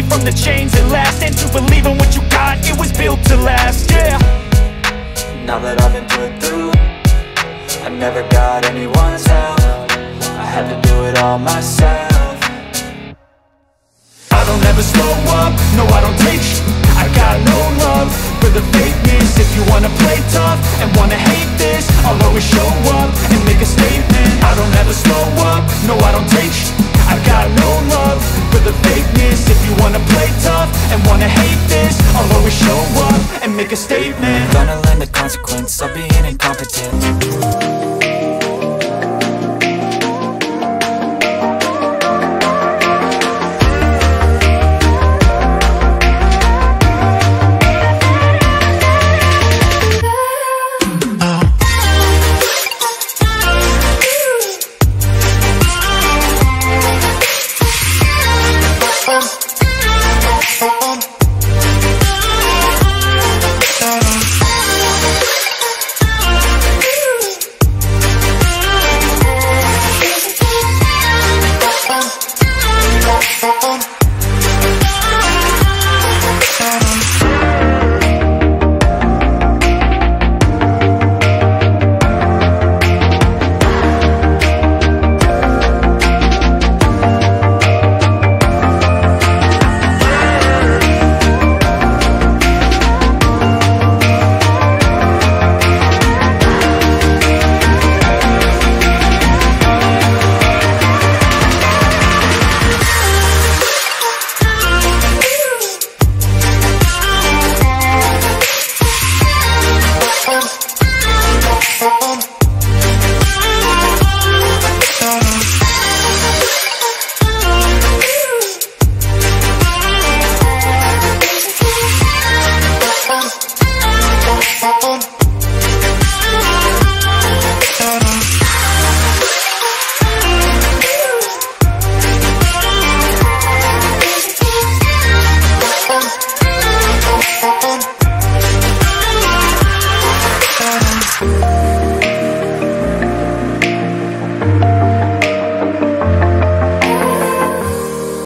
free from the chains that last. And to believe in what you got, it was built to last, yeah. Now that I've been put through I never got anyone's help. I had to do it all myself. I don't ever slow up, no I don't take sh I got no love for the fakeness. If you wanna play tough and wanna hate this I'll always show up and wanna hate this. I'll always show up and make a statement. Gonna learn the consequence